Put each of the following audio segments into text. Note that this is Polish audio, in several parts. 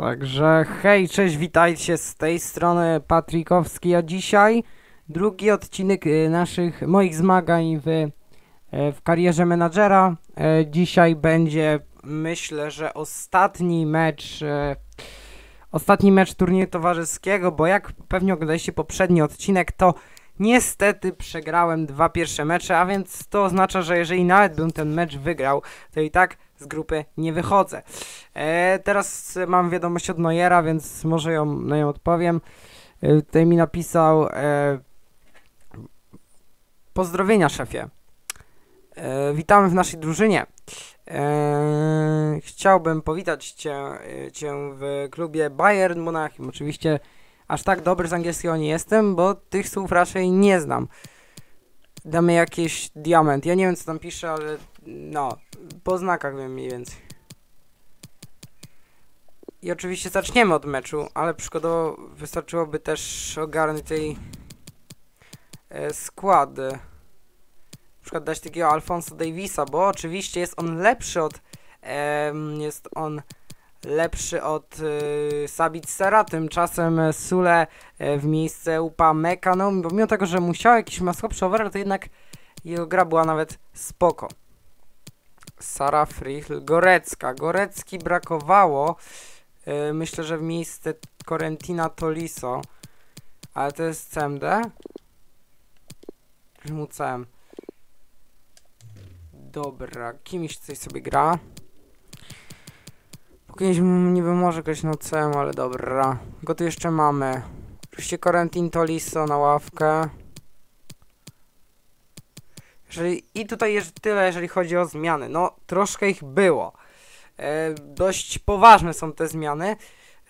Także hej, cześć, witajcie z tej strony Patrikowski, a dzisiaj drugi odcinek y, naszych, moich zmagań w, y, w karierze menadżera. E, Dzisiaj będzie, myślę, że ostatni mecz, ostatni mecz turnieju towarzyskiego, bo jak pewnie oglądaliście poprzedni odcinek, to niestety przegrałem dwa pierwsze mecze, a więc to oznacza, że jeżeli nawet bym ten mecz wygrał, to i tak z grupy nie wychodzę. E, teraz mam wiadomość od Nojera, więc może ją, na nią odpowiem. E, tutaj mi napisał e, Pozdrowienia szefie. E, witamy w naszej drużynie. E, chciałbym powitać cię, e, cię w klubie Bayern Monachium. Oczywiście aż tak dobry z angielskiego nie jestem, bo tych słów raczej nie znam. Damy jakieś diament. Ja nie wiem co tam pisze, ale no, po znakach wiem mniej więcej. I oczywiście zaczniemy od meczu, ale przykładowo wystarczyłoby też ogarnąć tej e, skład. Na przykład dać takiego Alfonso Davisa, bo oczywiście jest on lepszy od em, jest on lepszy od y, Sabitsera, tymczasem e, Sule e, w miejsce Upa Meka, pomimo tego, że musiał jakiś ma słabszy overall, to jednak jego gra była nawet spoko. Sara Frichl, Gorecka. Gorecki brakowało. Yy, myślę, że w miejsce Corentina Toliso. Ale to jest CMD? Czy mu CM? Dobra, kimś coś sobie gra. Kimś niby może grać na CM, ale dobra. Go tu jeszcze mamy. Oczywiście Corentin Toliso na ławkę. Jeżeli, I tutaj jest tyle, jeżeli chodzi o zmiany. No, troszkę ich było. E, dość poważne są te zmiany.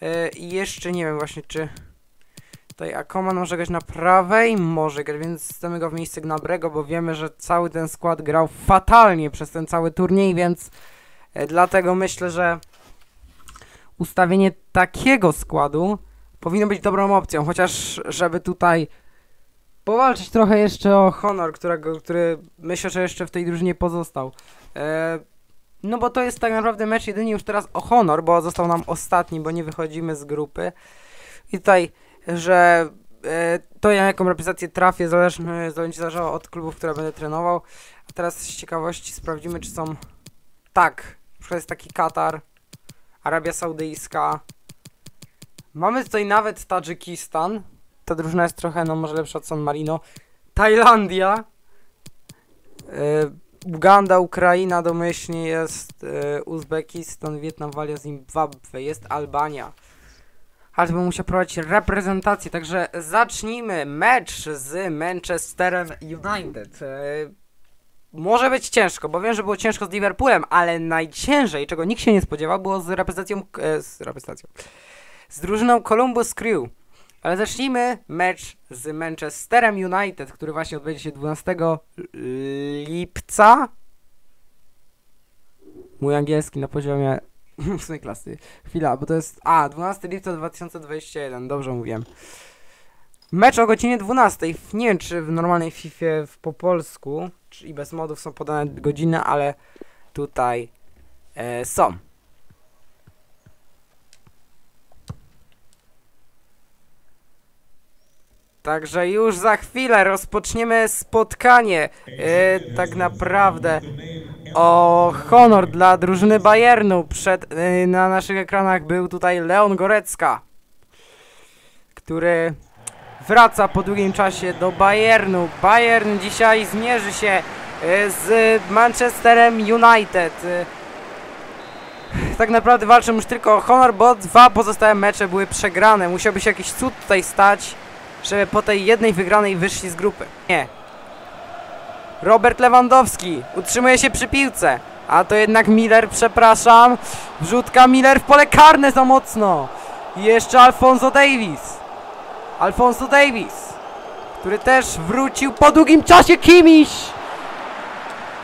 E, I jeszcze nie wiem właśnie, czy tutaj Akoman może grać na prawej, może grać, więc stamy go w miejsce Gnabrego, bo wiemy, że cały ten skład grał fatalnie przez ten cały turniej, więc e, dlatego myślę, że ustawienie takiego składu powinno być dobrą opcją, chociaż żeby tutaj powalczyć trochę jeszcze o honor, którego, który myślę, że jeszcze w tej drużynie pozostał. E, no bo to jest tak naprawdę mecz jedynie już teraz o honor, bo został nam ostatni, bo nie wychodzimy z grupy. I tutaj, że e, to ja jaką reprezentację trafię, zależy, będzie zależało od klubów, które będę trenował. A teraz z ciekawości sprawdzimy, czy są... Tak, na jest taki Katar, Arabia Saudyjska. Mamy tutaj nawet Tadżykistan, ta drużyna jest trochę, no może lepsza od San Marino. Tajlandia. Yy, Uganda, Ukraina domyślnie jest yy, Uzbekistan, Wietnam, Walia, Zimbabwe, jest Albania. Ale bym musiał prowadzić reprezentację, także zacznijmy mecz z Manchesterem United. Yy, może być ciężko, bo wiem, że było ciężko z Liverpoolem, ale najciężej, czego nikt się nie spodziewał, było z reprezentacją, e, z reprezentacją, z drużyną Columbus Crew. Ale zacznijmy mecz z Manchesterem United, który właśnie odbędzie się 12 lipca. Mój angielski na poziomie ósmej klasy. Chwila, bo to jest... A, 12 lipca 2021, dobrze mówiłem. Mecz o godzinie 12. Nie wiem, czy w normalnej FIFA po polsku, czy i bez modów są podane godziny, ale tutaj e, są. Także już za chwilę rozpoczniemy spotkanie. E, tak naprawdę o honor dla drużyny Bayernu. Przed, e, na naszych ekranach był tutaj Leon Gorecka, który wraca po długim czasie do Bayernu. Bayern dzisiaj zmierzy się e, z Manchesterem United. E, tak naprawdę walczą już tylko o honor, bo dwa pozostałe mecze były przegrane. Musiałby się jakiś cud tutaj stać, żeby po tej jednej wygranej wyszli z grupy. Nie. Robert Lewandowski utrzymuje się przy piłce. A to jednak Miller, przepraszam. Wrzutka Miller w pole karne za mocno. I jeszcze Alfonso Davis. Alfonso Davis, który też wrócił po długim czasie Kimiś.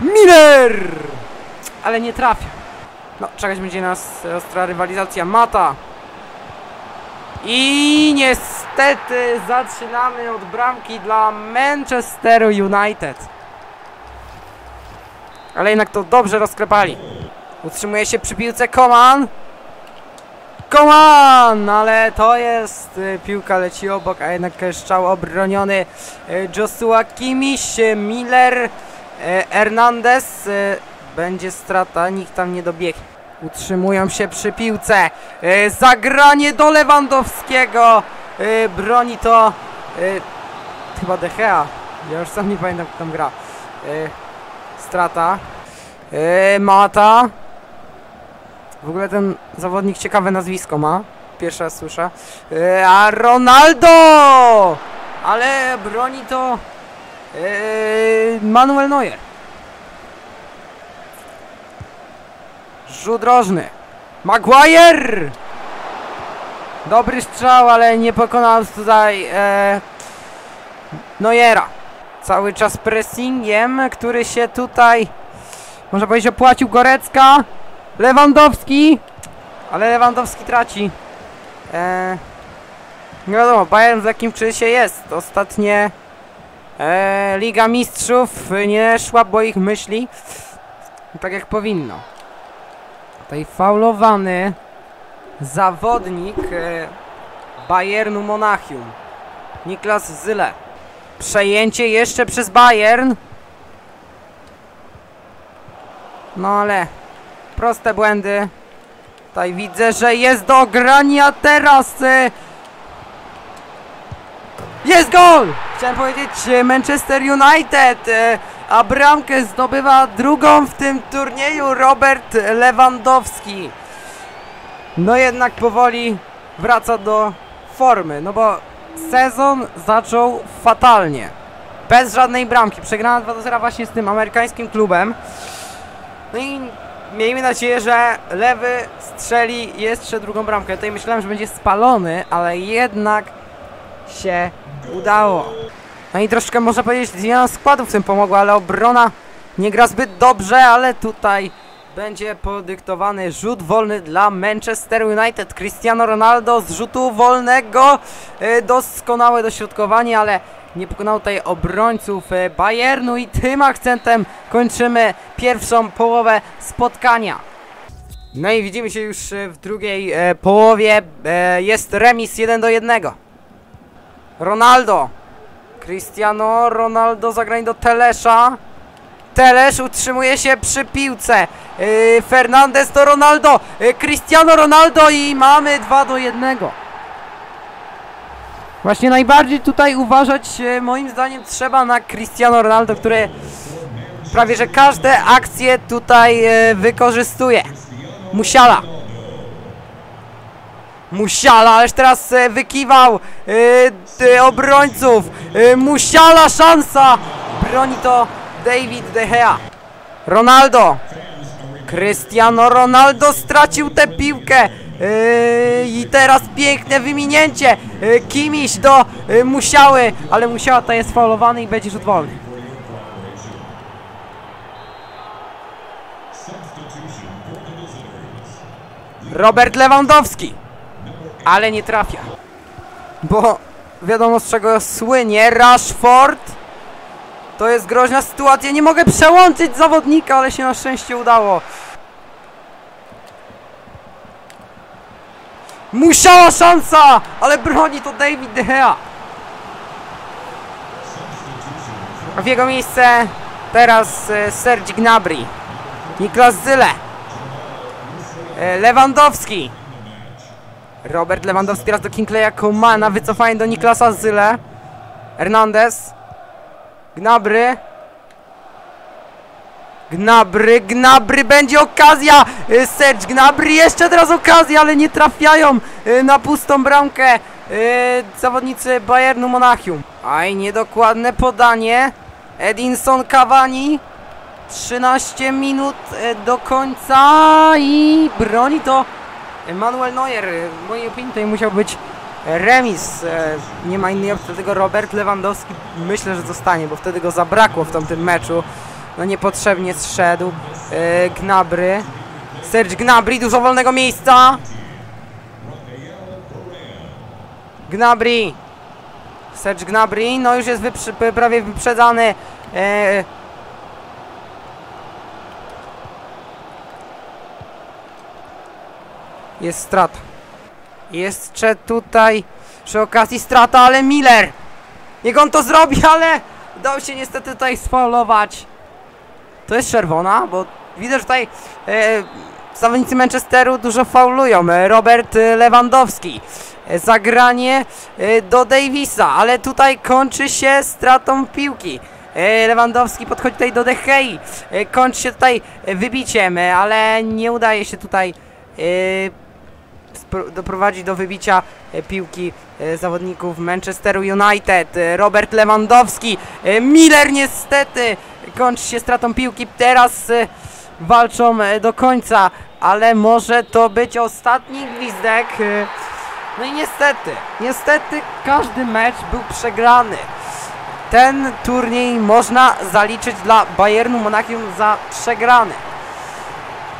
Miller! Ale nie trafia. No, czekać będzie nas ostra rywalizacja. Mata. I niestety zaczynamy od bramki dla Manchesteru United. Ale jednak to dobrze rozklepali. Utrzymuje się przy piłce Koman. Coman, ale to jest y, piłka leci obok, a jednak strzał obroniony y, Joshua Kimiś, Miller, y, Hernandez. Będzie strata, nikt tam nie dobiegnie. Utrzymują się przy piłce. Y, zagranie do Lewandowskiego. Y, broni to y, chyba De Gea. Ja już sam nie pamiętam kto tam gra. Strata. Mata. W ogóle ten zawodnik ciekawe nazwisko ma. Pierwszy raz słyszę. E, a Ronaldo! Ale broni to e, Manuel Neuer. Rzut rożny. Maguire! Dobry strzał, ale nie pokonał tutaj e, Neuera. Cały czas pressingiem, który się tutaj, można powiedzieć, opłacił Gorecka. Lewandowski! Ale Lewandowski traci. Eee, nie wiadomo, Bayern w lekkim kryzysie jest. Ostatnie eee, Liga Mistrzów nie szła, bo ich myśli tak jak powinno. Tutaj faulowany zawodnik e, Bayernu Monachium. Niklas Zyle. Przejęcie jeszcze przez Bayern. No ale proste błędy. Tutaj widzę, że jest do ogrania teraz. e, Jest gol! Chciałem powiedzieć Manchester United, e, a bramkę zdobywa drugą w tym turnieju Robert Lewandowski. No jednak powoli wraca do formy, no bo sezon zaczął fatalnie. Bez żadnej bramki. Przegrana 2 do 0 właśnie z tym amerykańskim klubem. No i miejmy nadzieję, że lewy strzeli jeszcze drugą bramkę. Tutaj myślałem, że będzie spalony, ale jednak się udało. No i troszkę można powiedzieć zmiana składu w tym pomogła, ale obrona nie gra zbyt dobrze, ale tutaj będzie podyktowany rzut wolny dla Manchester United. Cristiano Ronaldo z rzutu wolnego. E, Doskonałe dośrodkowanie, ale nie pokonał tutaj obrońców e, Bayernu i tym akcentem kończymy pierwszą połowę spotkania. No i widzimy się już e, w drugiej połowie. Jest remis 1 do 1. Ronaldo. Cristiano Ronaldo zagrań do Telesza. Telesz utrzymuje się przy piłce. Yy, Fernandez to Ronaldo. Yy, Cristiano Ronaldo i mamy 2 do 1. Właśnie najbardziej tutaj uważać e, moim zdaniem trzeba na Cristiano Ronaldo, który prawie że każde akcje tutaj e, wykorzystuje. Musiala. Musiala, ależ teraz e, wykiwał e, obrońców. E, Musiala szansa. Broni to David De Gea. Ronaldo. Cristiano Ronaldo stracił tę piłkę. Yy, I teraz piękne wyminięcie. Yy, Kimiś do yy, Musiały, ale Musiała to jest faulowany i będzie rzut wolny. Robert Lewandowski. Ale nie trafia. Bo wiadomo z czego słynie Rashford. To jest groźna sytuacja. Nie mogę przełączyć zawodnika, ale się na szczęście udało. Musiała szansa! Ale broni to David De Gea. W jego miejsce teraz e, Serge Gnabry. Niklas Zyle. E, Lewandowski. Robert Lewandowski teraz do Kingleya Komana. Wycofanie do Niklasa Zyle. Hernandez. Gnabry. Gnabry, Gnabry, będzie okazja! Y, Serge Gnabry, jeszcze teraz okazja, ale nie trafiają y, na pustą bramkę y, zawodnicy Bayernu Monachium. Aj, niedokładne podanie. Edinson Cavani. 13 minut do końca i broni to Manuel Neuer. W mojej opinii tutaj musiał być remis. E, Nie ma innej opcji, dlatego Robert Lewandowski myślę, że zostanie, bo wtedy go zabrakło w tamtym meczu. No niepotrzebnie zszedł. E, Gnabry. Serge Gnabry, dużo wolnego miejsca. Gnabry. Serge Gnabry, no już jest wyprzy- prawie wyprzedzany. Jest strata. Jeszcze tutaj przy okazji strata, ale Miller! Niech on to zrobi, ale dał się niestety tutaj sfaulować. To jest czerwona, bo widzę, że tutaj e, zawodnicy Manchesteru dużo faulują. E, Robert e, Lewandowski. E, zagranie e, do Davisa, ale tutaj kończy się stratą piłki. E, Lewandowski podchodzi tutaj do De Gei. E, kończy się tutaj wybiciem, ale nie udaje się tutaj e, doprowadzić do wybicia e, piłki e, zawodników Manchesteru United. E, Robert Lewandowski, Miller niestety kończy się stratą piłki. Teraz walczą do końca, ale może to być ostatni gwizdek. No i niestety, niestety każdy mecz był przegrany. Ten turniej można zaliczyć dla Bayernu Monachium za przegrany.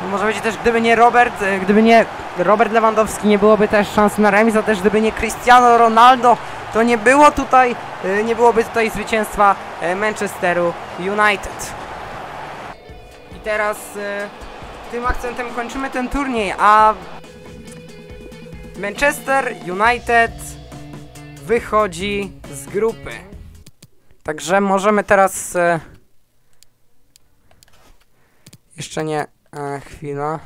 No Może być też, gdyby nie Robert, e, gdyby nie Robert Lewandowski, nie byłoby też szans na remis, a też gdyby nie Cristiano Ronaldo, to nie było tutaj, e, nie byłoby tutaj zwycięstwa e, Manchesteru United. I teraz tym akcentem kończymy ten turniej, a Manchester United wychodzi z grupy. Także możemy teraz jeszcze nie chwila.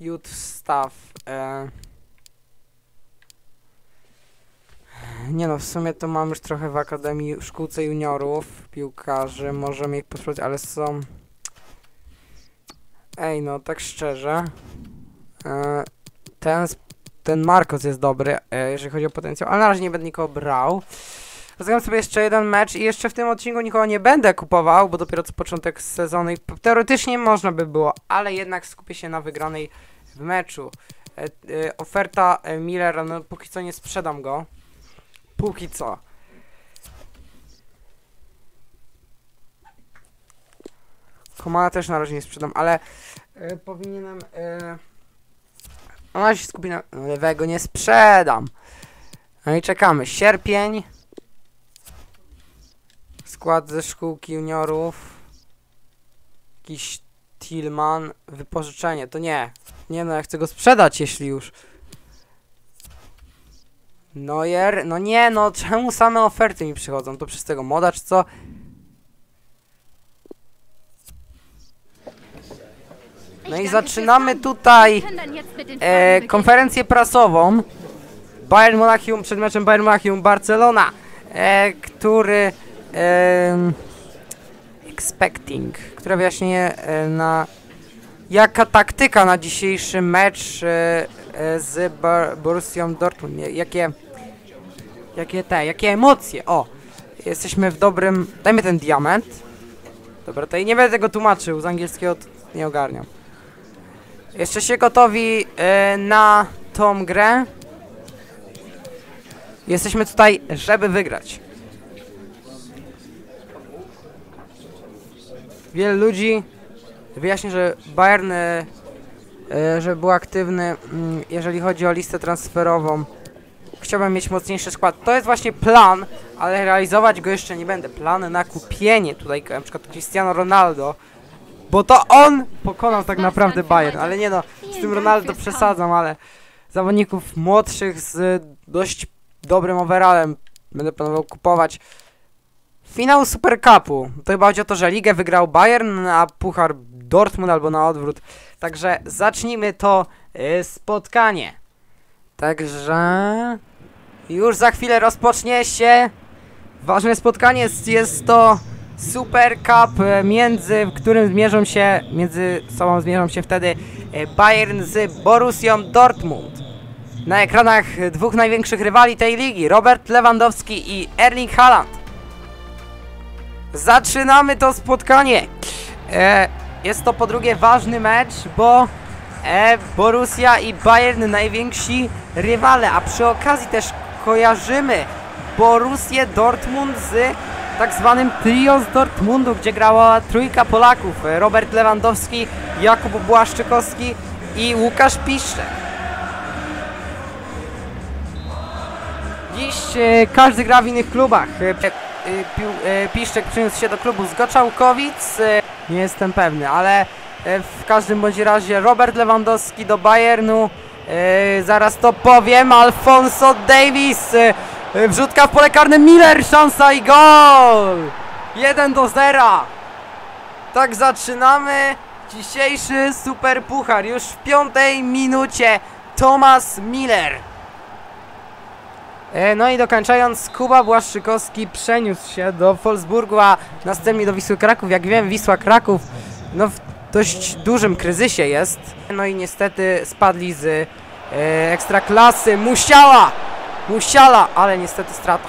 Youth staff. E, nie no, w sumie to mam już trochę w Akademii, szkółce juniorów, piłkarzy, możemy ich posłuchać, ale są... Ej, no, tak szczerze. E, ten, ten Marcos jest dobry, e, jeżeli chodzi o potencjał, ale na razie nie będę nikogo brał. Rozegram sobie jeszcze jeden mecz i jeszcze w tym odcinku nikogo nie będę kupował, bo dopiero co początek sezonu i teoretycznie można by było, ale jednak skupię się na wygranej w meczu. E, e, oferta e, Millera, no póki co nie sprzedam go. Póki co. Komana też na razie nie sprzedam, ale e, powinienem... E, ona się skupi na... No, lewego nie sprzedam. No i czekamy. Sierpień. Skład ze szkółki juniorów. Jakiś Tillman. Wypożyczenie. To nie. Nie no, ja chcę go sprzedać, jeśli już. Neuer. No nie no, czemu same oferty mi przychodzą? To przez tego moda, czy co? No i zaczynamy tutaj e, konferencję prasową. Bayern Monachium przed meczem Bayern Monachium Barcelona, e, który expecting, które wyjaśnienie e, na jaka taktyka na dzisiejszy mecz e, e, z Borussią Dortmund, jakie jakie te, jakie emocje, o, jesteśmy w dobrym, dajmy ten diament, dobra, tutaj nie będę tego tłumaczył, z angielskiego to nie ogarniam. Jeszcze się gotowi na tą grę. Jesteśmy tutaj, żeby wygrać. Wiele ludzi wyjaśni, że Bayern, e, e, że był aktywny, mm, jeżeli chodzi o listę transferową. Chciałbym mieć mocniejszy skład. To jest właśnie plan, ale realizować go jeszcze nie będę. Plan na kupienie tutaj, na przykład Cristiano Ronaldo, bo to on pokonał tak naprawdę Bayern, ale nie no, z tym Ronaldo przesadzam, ale zawodników młodszych z dość dobrym overallem będę planował kupować. Finał Super Cupu. To chyba chodzi o to, że ligę wygrał Bayern, a puchar Dortmund albo na odwrót. Także zacznijmy to y, spotkanie. Także już za chwilę rozpocznie się ważne spotkanie. Jest, jest to Super Cup, e, między którym zmierzą się, między sobą zmierzą się wtedy e, Bayern z Borussią Dortmund. Na ekranach dwóch największych rywali tej ligi, Robert Lewandowski i Erling Haaland. Zaczynamy to spotkanie. E, jest to po drugie ważny mecz, bo e, Borussia i Bayern najwięksi rywale, a przy okazji też kojarzymy Borussię Dortmund z tak zwanym trio z Dortmundu, gdzie grała trójka Polaków. e, Robert Lewandowski, Jakub Błaszczykowski i Łukasz Piszczek. Dziś e, każdy gra w innych klubach. Pił- e, Piszczek przyniósł się do klubu z Goczałkowic. E, nie jestem pewny, ale w każdym bądź razie Robert Lewandowski do Bayernu. Zaraz to powiem. Alfonso Davis. Wrzutka w pole karne. Miller. Szansa i gol. 1 do 0. Tak zaczynamy dzisiejszy super puchar. Już w piątej minucie Thomas Miller. E, No i dokończając, Kuba Błaszczykowski przeniósł się do Wolfsburgu, a następnie do Wisły Kraków. Jak wiem, Wisła Kraków no, w dość dużym kryzysie jest. No i niestety spadli z e, ekstraklasy. Musiała! Musiała, ale niestety strata.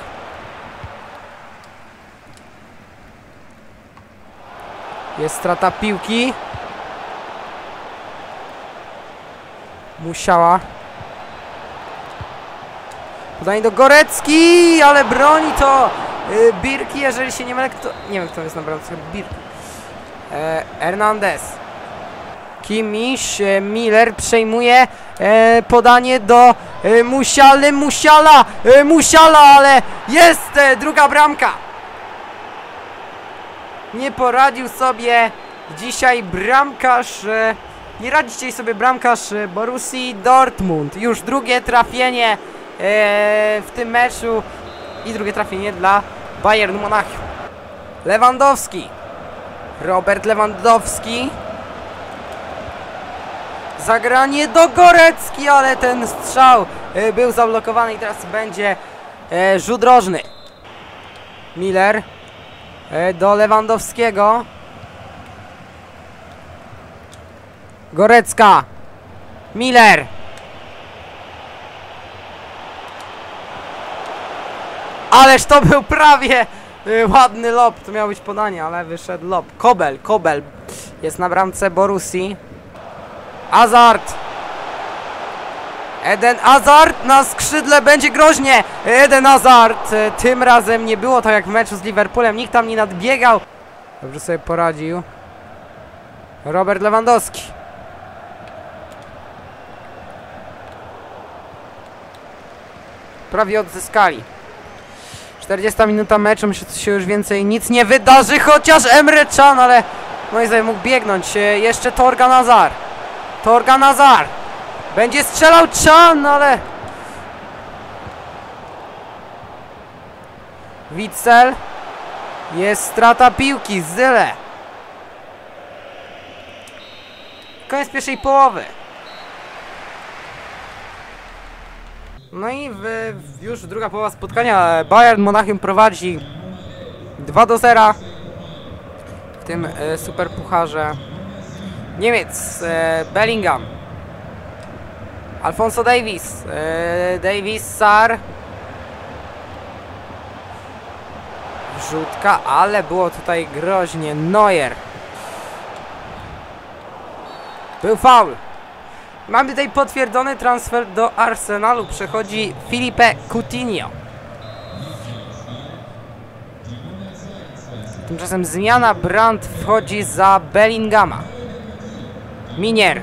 Jest strata piłki. Musiała. Podanie do Gorecki, ale broni to y, Birki, jeżeli się nie mylę, kto... Nie wiem, kto jest na bramce, Birki. E, Hernandez. Kimiś, e, Miller przejmuje e, podanie do e, Musialy, Musiala, Musiala, ale jest druga bramka. Nie poradził sobie dzisiaj bramkarz, nie radzi dzisiaj sobie bramkarz Borussii Dortmund. Już drugie trafienie w tym meczu i drugie trafienie dla Bayern Monachium. Lewandowski. Robert Lewandowski. Zagranie do Gorecki, ale ten strzał e, był zablokowany i teraz będzie e, rzut rożny. Miller e, do Lewandowskiego. Gorecka. Miller. Ależ to był prawie y, ładny lob. To miało być podanie, ale wyszedł lob. Kobel, Kobel jest na bramce Borussii. Hazard. Eden Hazard na skrzydle będzie groźnie. Eden Hazard. y, Tym razem nie było tak jak w meczu z Liverpoolem. Nikt tam nie nadbiegał. Dobrze sobie poradził. Robert Lewandowski. Prawie odzyskali. 40 minuta meczu, myślę, że się już więcej nic nie wydarzy, chociaż Emre Can, ale moim zdaniem mógł biegnąć. E, Jeszcze Torgan Nazar. Torgan Nazar. Będzie strzelał Can, ale... Witzel. Jest strata piłki, Zyle. Koniec pierwszej połowy. No i w, już druga połowa spotkania. Bayern Monachium prowadzi 2 do 0 w tym e, super pucharze Niemiec e, Bellingham. Alfonso Davis e, Davis Sar Rzutka, ale było tutaj groźnie. Neuer. Był faul Mamy tutaj potwierdzony transfer do Arsenalu. Przechodzi Filipe Coutinho. Tymczasem zmiana Brandt wchodzi za Bellingama. Minier.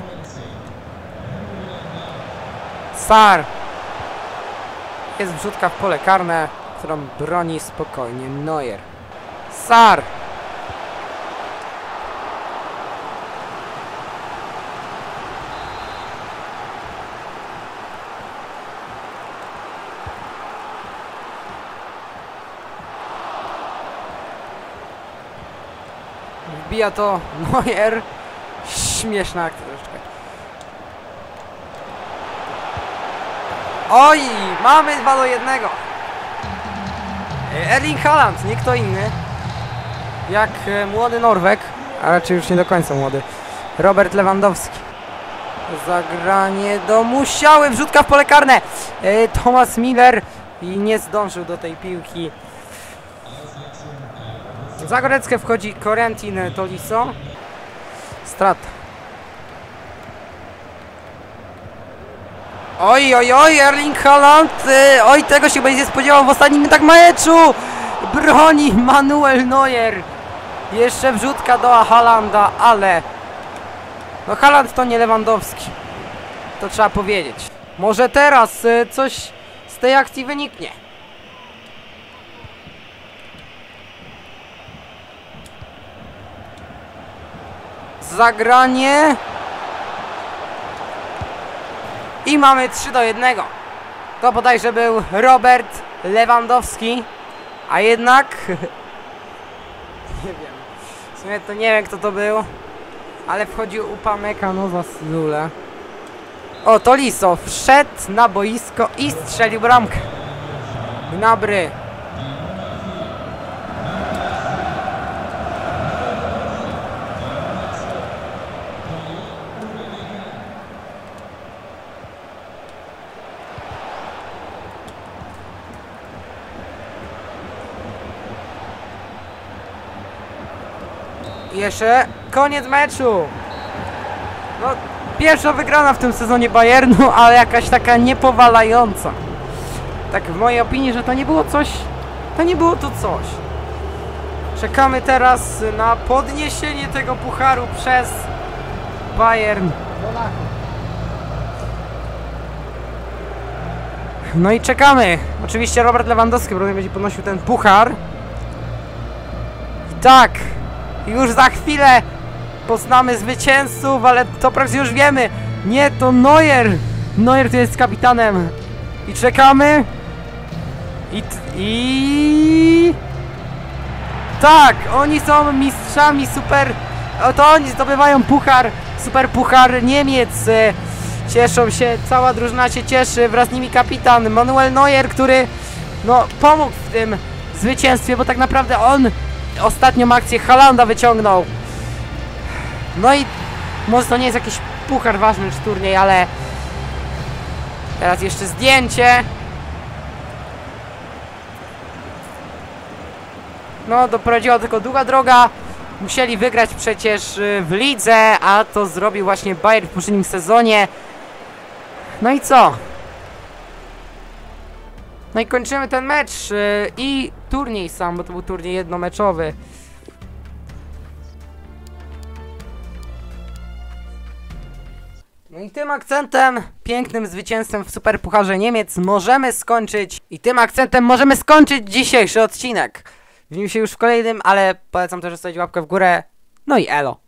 Sar. Jest wrzutka w pole karne, którą broni spokojnie Neuer. Sar. Wbija to Neuer. Śmieszna akcja troszeczkę. Oj, mamy 2 do 1. Erling Haaland, nie kto inny. Jak e, młody Norweg, a raczej już nie do końca młody. Robert Lewandowski. Zagranie do Musiały, wrzutka w pole karne. E, Thomas Miller i nie zdążył do tej piłki. Za Goreckę wchodzi Corentin Tolisso. Strata. Oj, oj, oj, Erling Haaland. y, Oj, tego się będzie spodziewał w ostatnim tak meczu. Broni Manuel Neuer. Jeszcze wrzutka do Haalanda, ale... No Haaland to nie Lewandowski. To trzeba powiedzieć. Może teraz y, coś z tej akcji wyniknie. Zagranie. I mamy 3 do 1. To bodajże był Robert Lewandowski. A jednak... nie wiem. W sumie to nie wiem kto to był. Ale wchodził Upamecano za Zule. O, to Liso wszedł na boisko i strzelił bramkę. Gnabry. Jeszcze koniec meczu. No, pierwsza wygrana w tym sezonie Bayernu, ale jakaś taka niepowalająca. Tak w mojej opinii, że to nie było coś, to nie było to coś. Czekamy teraz na podniesienie tego pucharu przez Bayern. No i czekamy. Oczywiście Robert Lewandowski będzie podnosił ten puchar. I tak, już za chwilę poznamy zwycięzców, ale to prawie już wiemy. Nie, to Neuer. Neuer tu jest kapitanem. I czekamy. I... i... Tak, oni są mistrzami super... To oni zdobywają puchar, super puchar Niemiec. E, Cieszą się, cała drużyna się cieszy, wraz z nimi kapitan Manuel Neuer, który no pomógł w tym zwycięstwie, bo tak naprawdę on ostatnią akcję Halanda wyciągnął. No i może to nie jest jakiś puchar ważny czy turniej, ale teraz jeszcze zdjęcie. No, doprowadziła tylko długa droga. Musieli wygrać przecież y, w lidze, a to zrobił właśnie Bayern w poprzednim sezonie. No i co? No i kończymy ten mecz y, i turniej sam, bo to był turniej jednomeczowy. No i tym akcentem, pięknym zwycięstwem w Superpucharze Niemiec możemy skończyć i tym akcentem możemy skończyć dzisiejszy odcinek. Widzimy się już w kolejnym, ale polecam też zostawić łapkę w górę. No i elo.